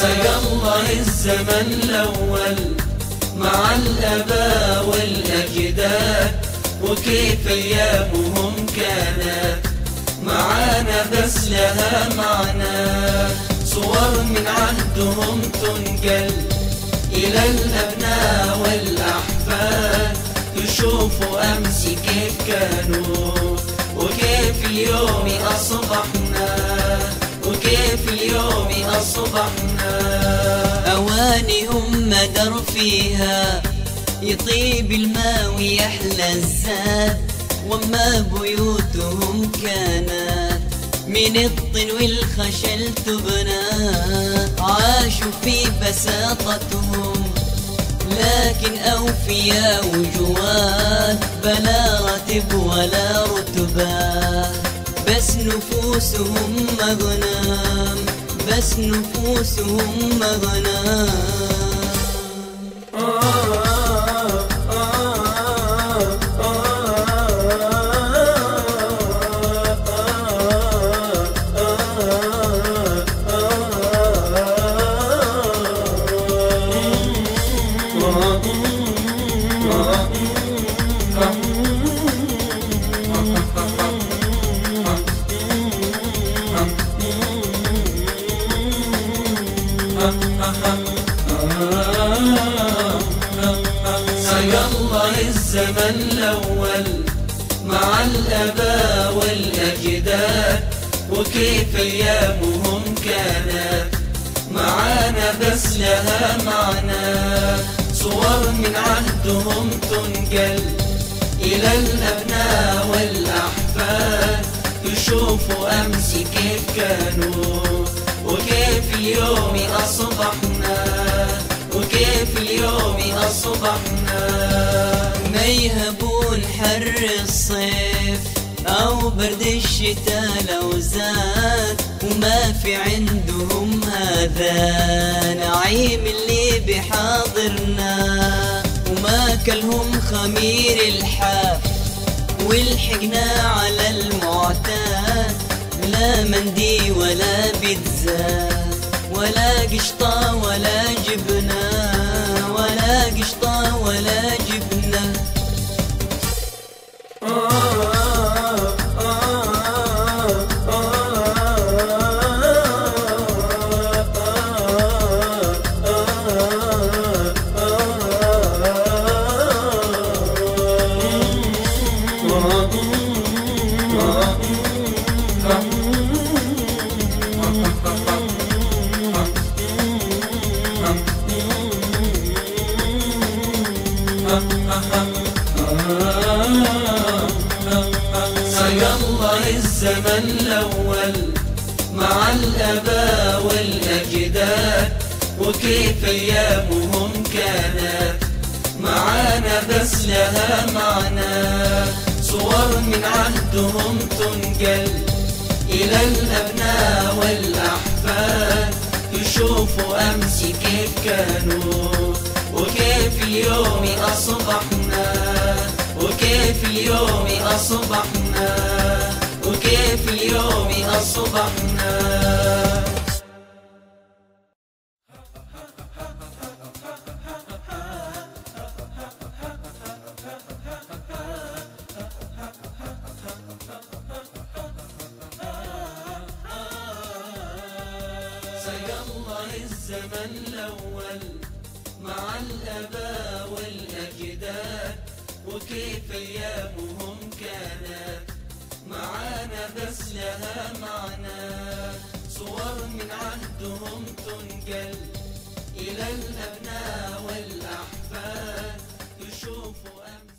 سقى الله الزمن الأول مع الأباء والأجداد وكيف أيامهم كانت معانا بس لها معنى. صور من عهدهم تنقل إلى الأبناء والأحفاد يشوفوا أمس كيف كانوا وكيف اليوم أصبحنا وكيف اليوم أصبحنا. أوانهم مدر فيها. يطيب الماء ويحلى الزاد وما بيوتهم كانت. من الطين والخشل تبنى عاشوا في بساطتهم لكن أوفياء وجواد. بلا راتب ولا رتبة بس نفوسهم مغنم بس نفوسهم مغنم سقى الزمن الأول مع الأباء والأجداد وكيف أيامهم كانت معانا بس لها معنى. صور من عهدهم تنقل إلى الأبناء والأحفاد. يشوفوا أمس كيف كانوا وكيف اليوم أصبحنا وكيف اليوم أصبحنا. يهبون حر الصيف. أو برد الشتاء لو زاد وما في عندهم هذا. نعيم اللي بحاضرنا وما كلهم خمير الحاف. والحقنا على المعتاد لا مندي ولا بيتزا ولا قشطة ولا الأباء والأجداد وكيف أيامهم كانت معانا بس لها معنى. صور من عهدهم تنقل إلى الأبناء والأحفاد يشوفوا أمس كيف كانوا وكيف اليوم أصبحنا وكيف اليوم أصبحنا. وكيف اليوم أصبحنا الله الزمن الأول مع الأباء والأجداد وكيف أيامهم كانت معانا بس لها معنى. صور من عهدهم تنقل إلى الأبناء والأحفاد. يشوفوا أمس